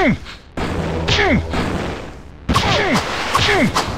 Mm! Mm! Mm! Mm!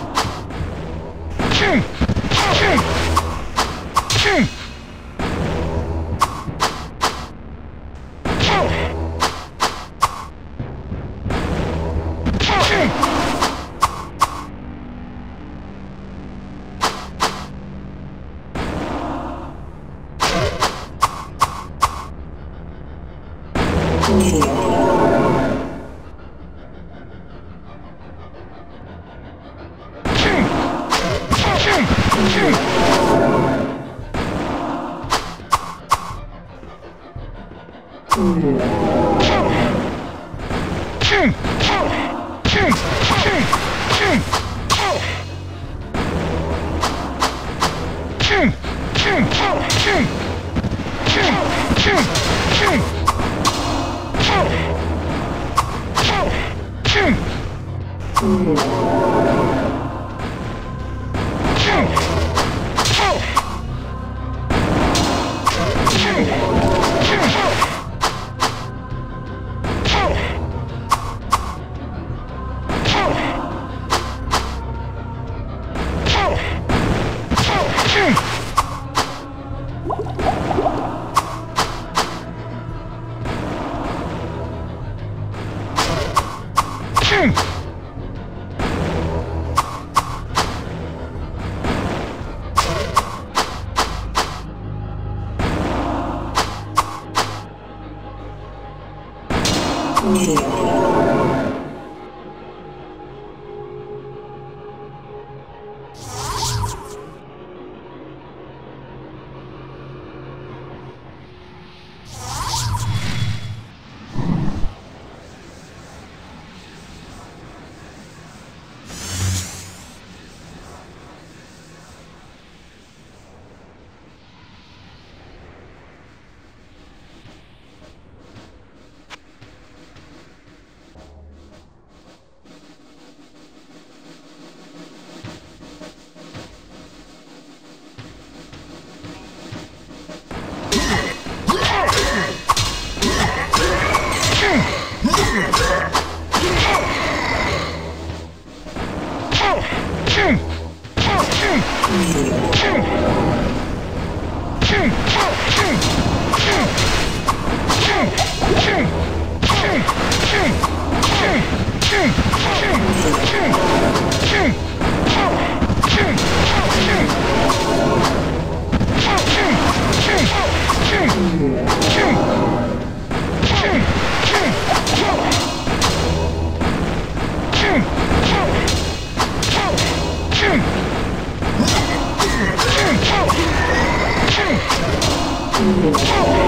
Oh. Oh!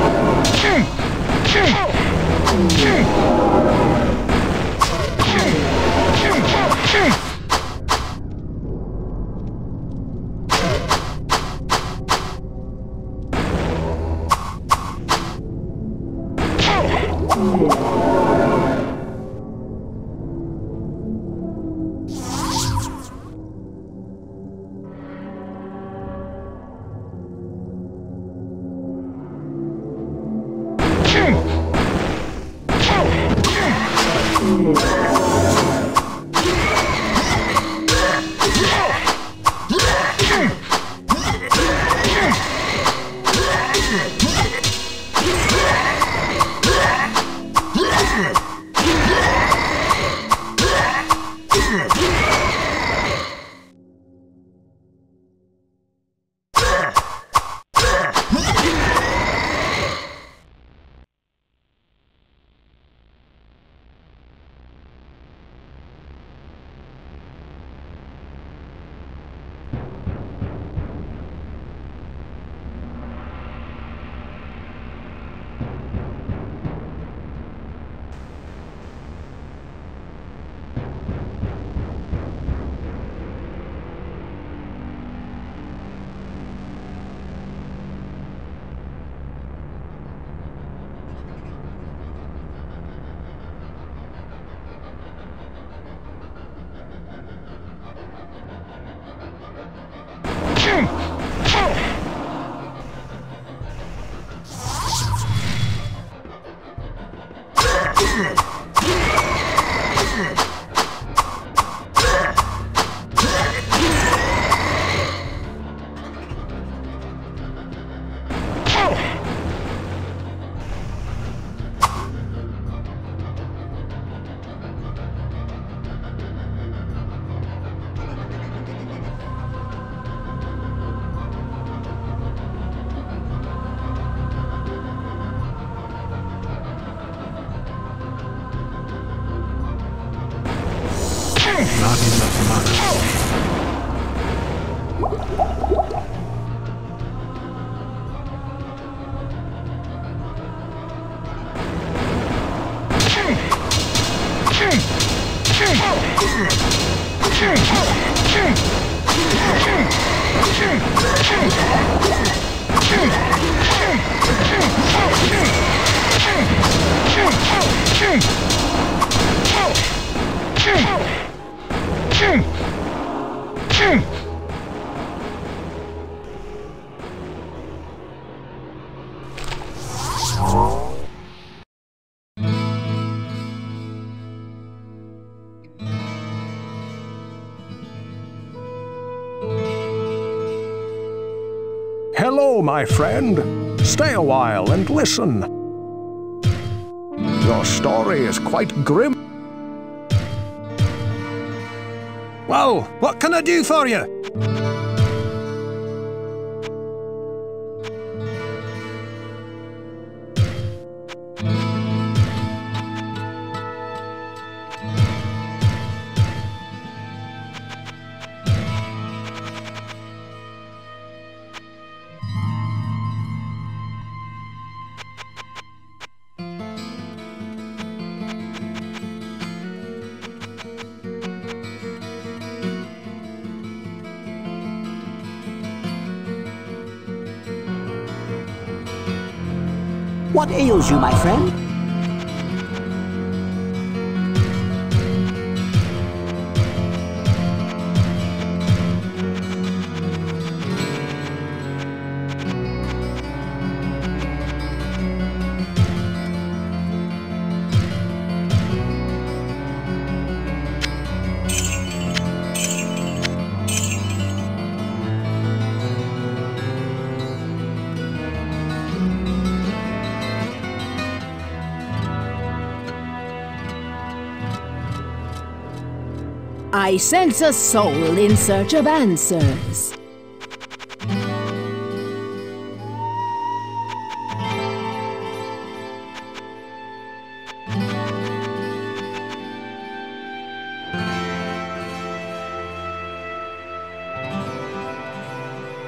My friend. Stay a while and listen. Your story is quite grim. Well, what can I do for you? What ails you, my friend? I sense a soul in search of answers.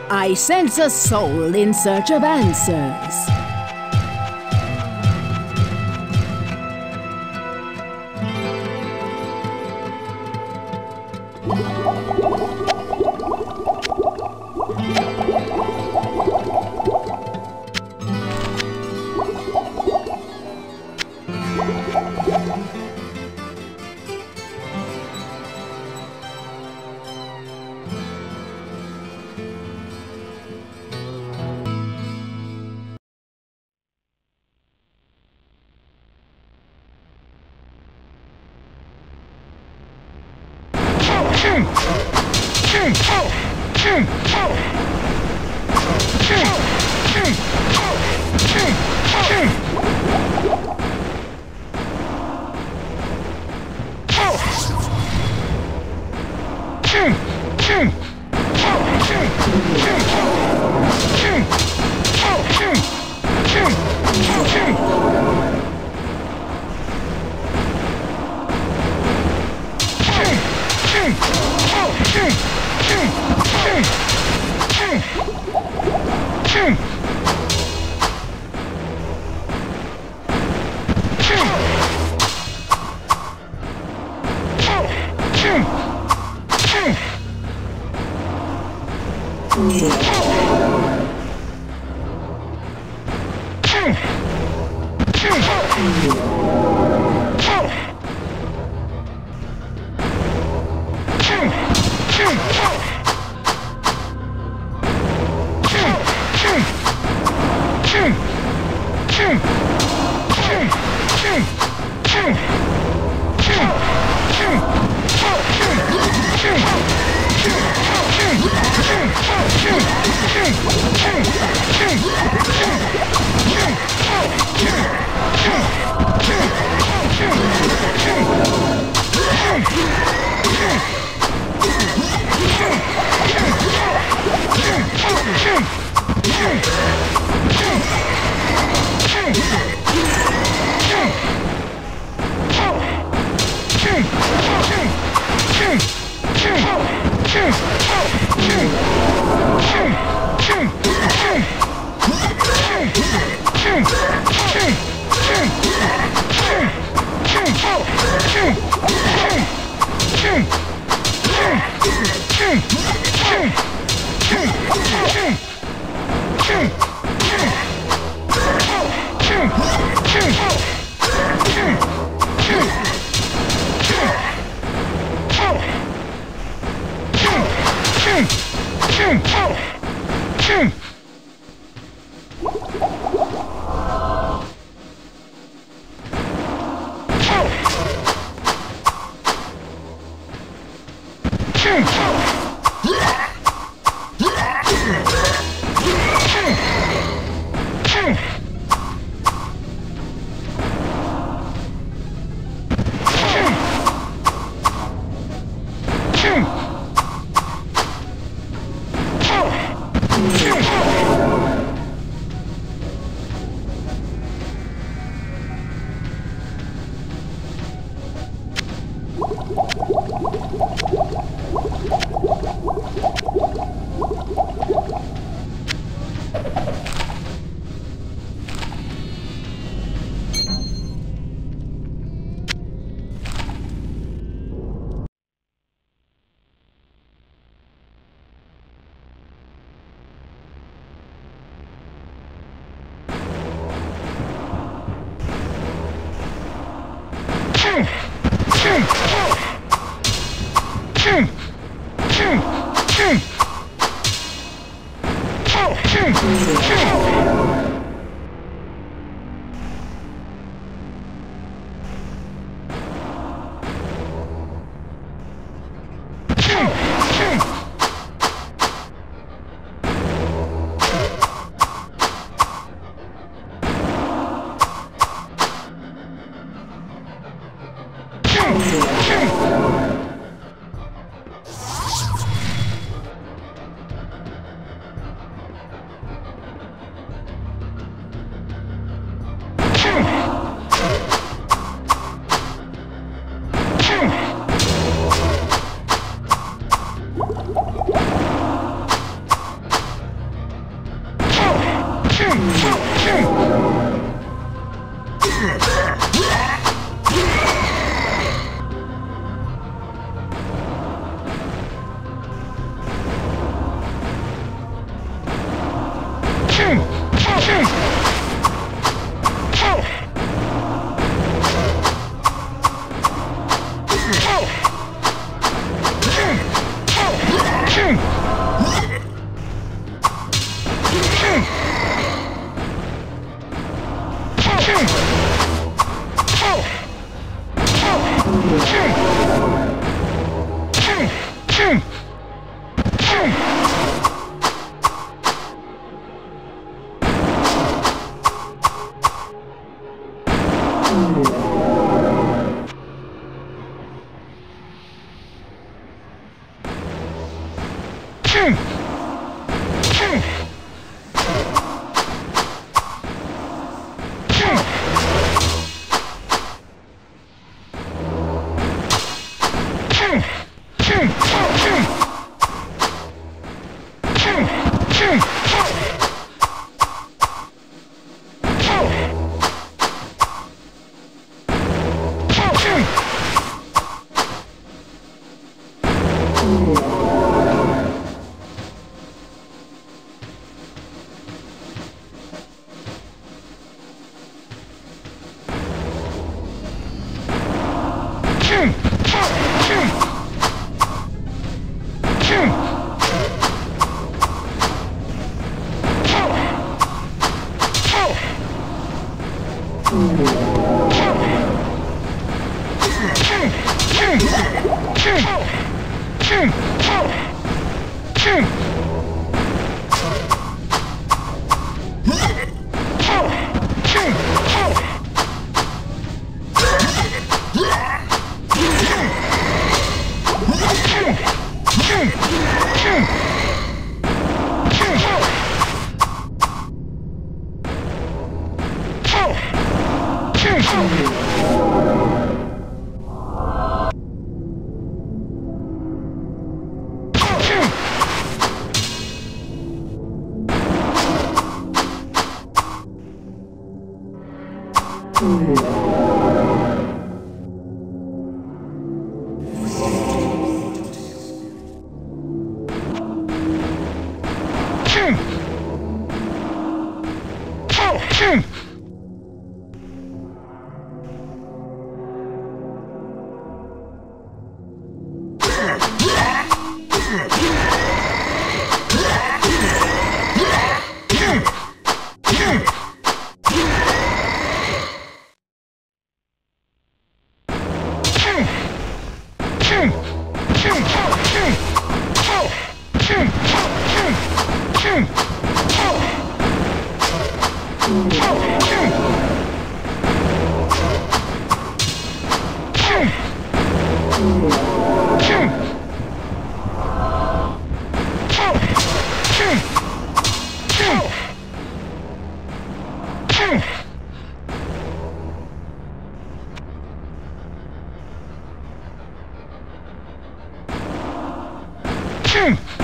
I sense a soul in search of answers. you Hmm. Hey! Yeah! Ooh. Boom!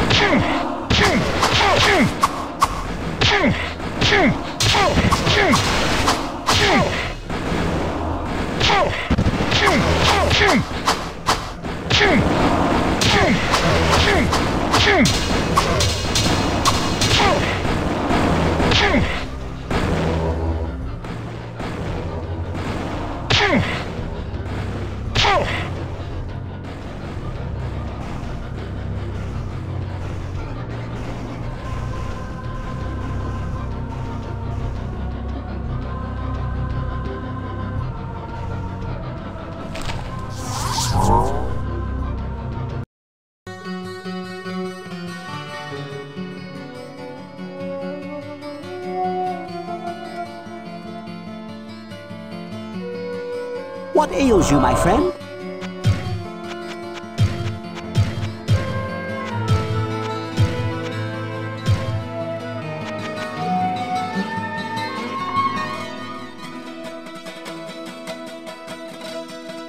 What ails you, my friend?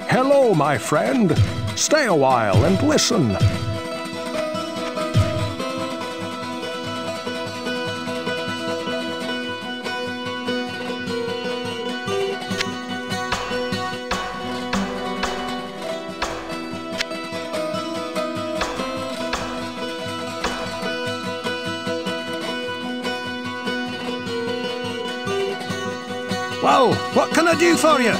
Hello, my friend. Stay a while and listen. I do for you?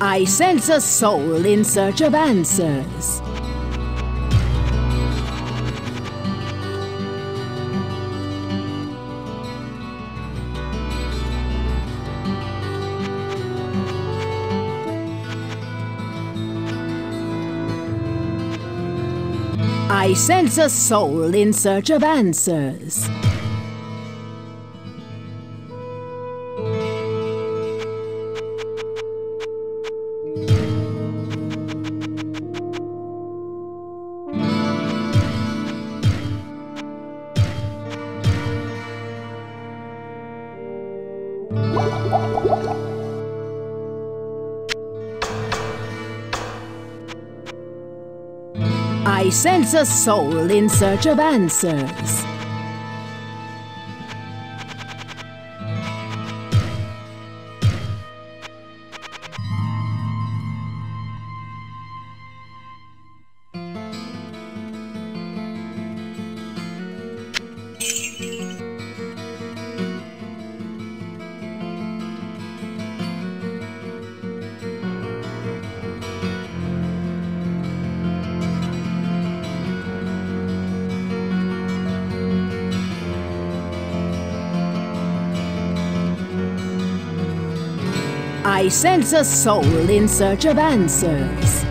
I sense a soul in search of answers. I sense a soul in search of answers. A soul in search of answers. I sense a soul in search of answers.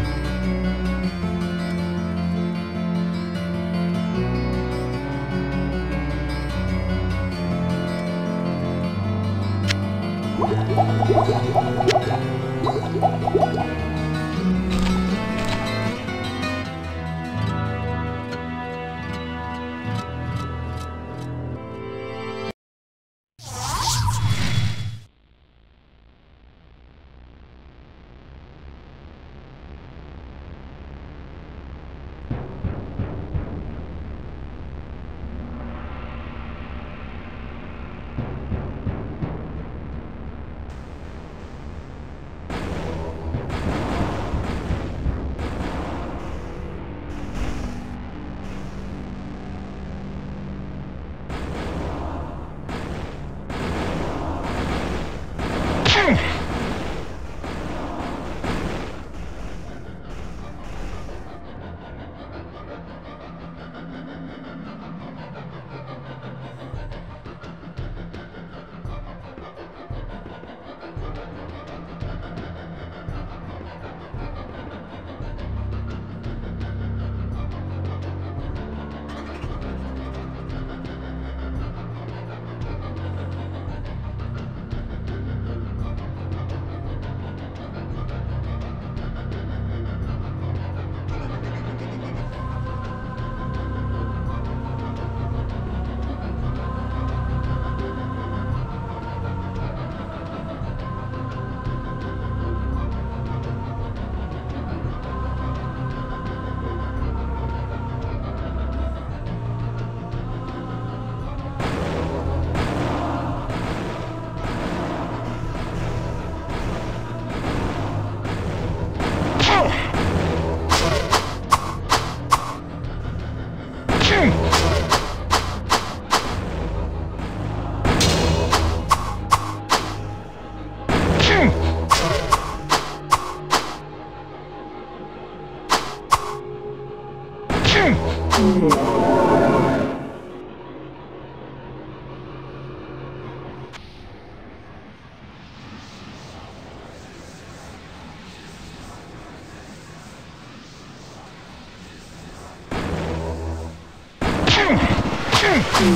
Hey!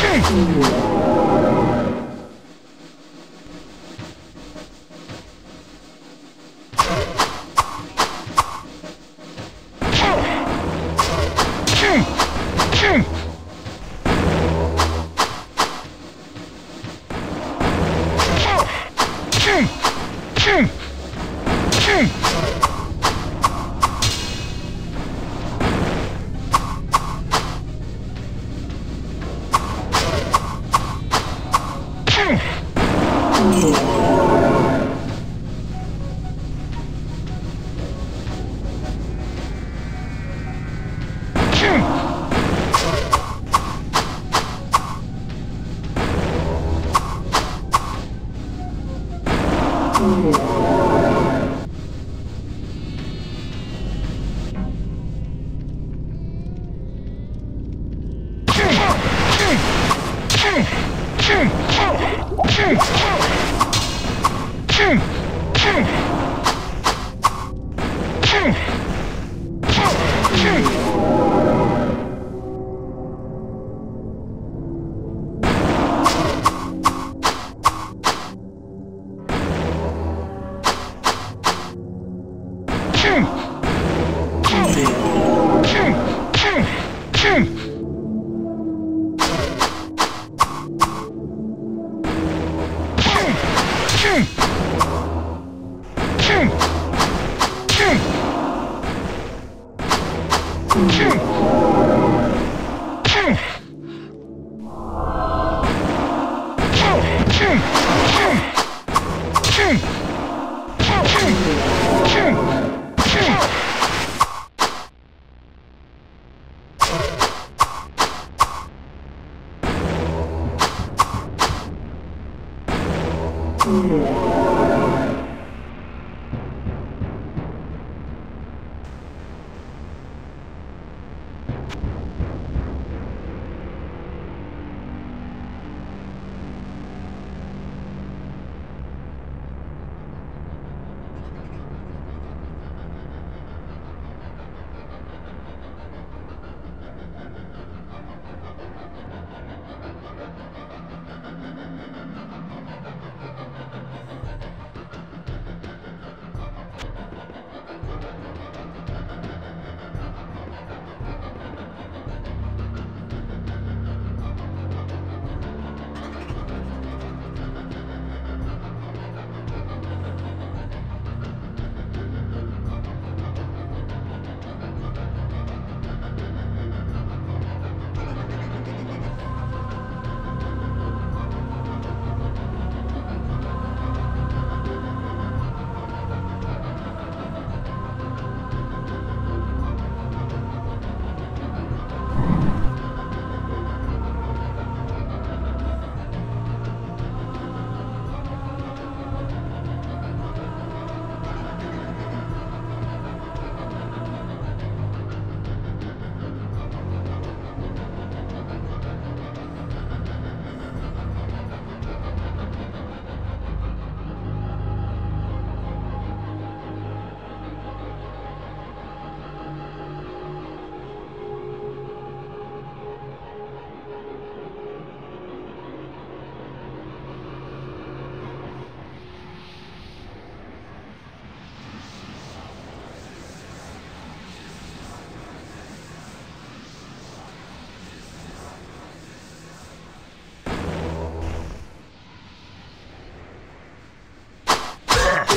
Hey! Mm-hmm.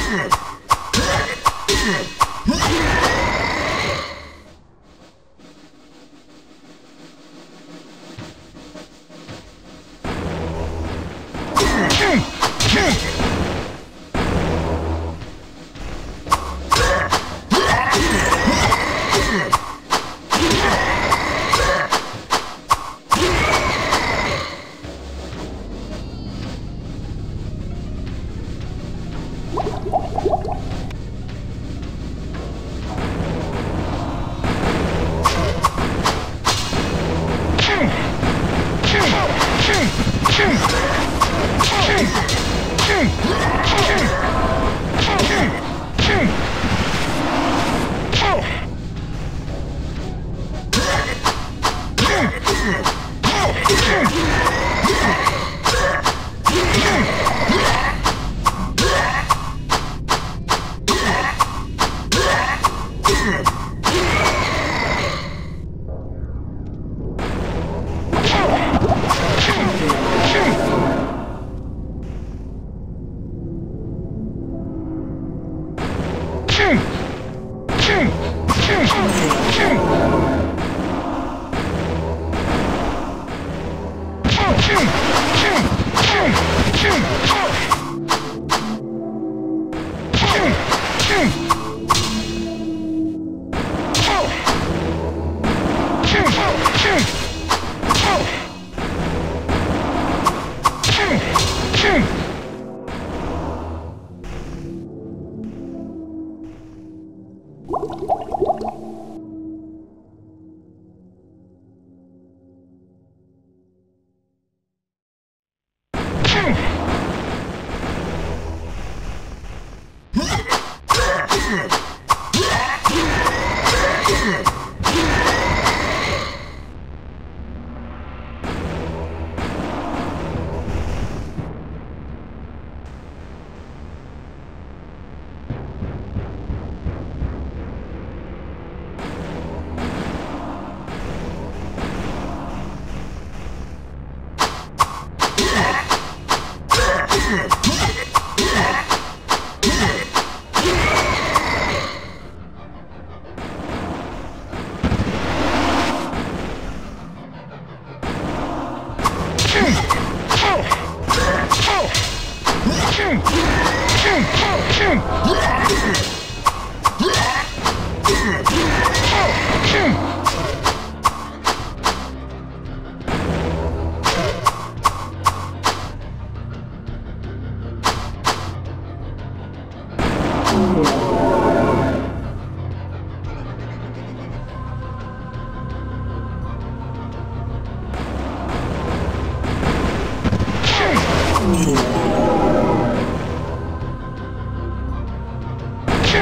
Yes!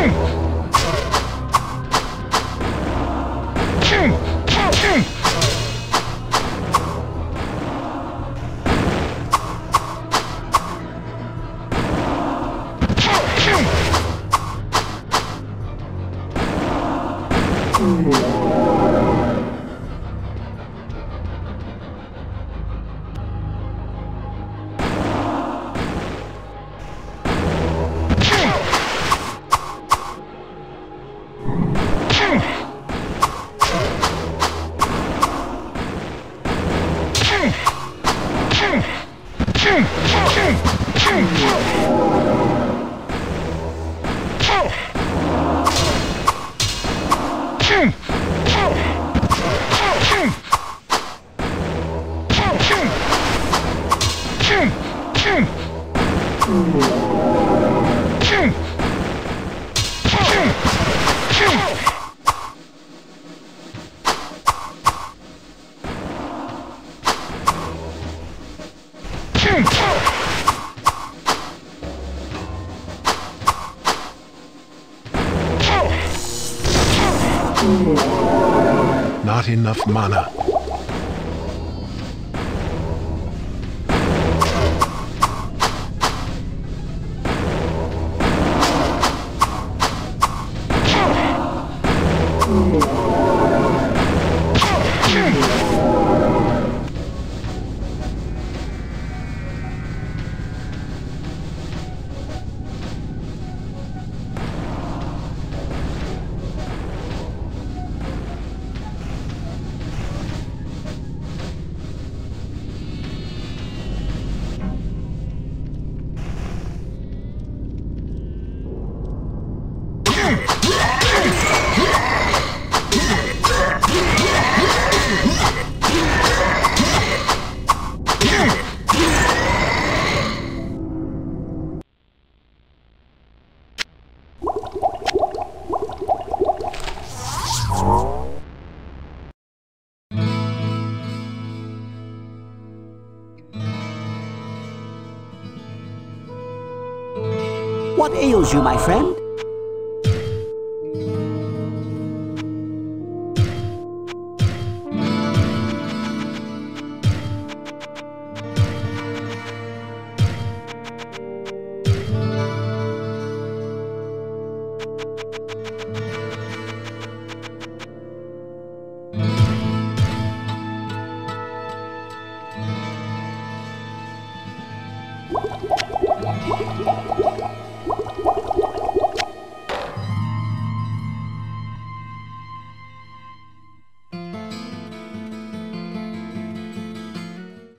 Not enough mana. What ails you, my friend?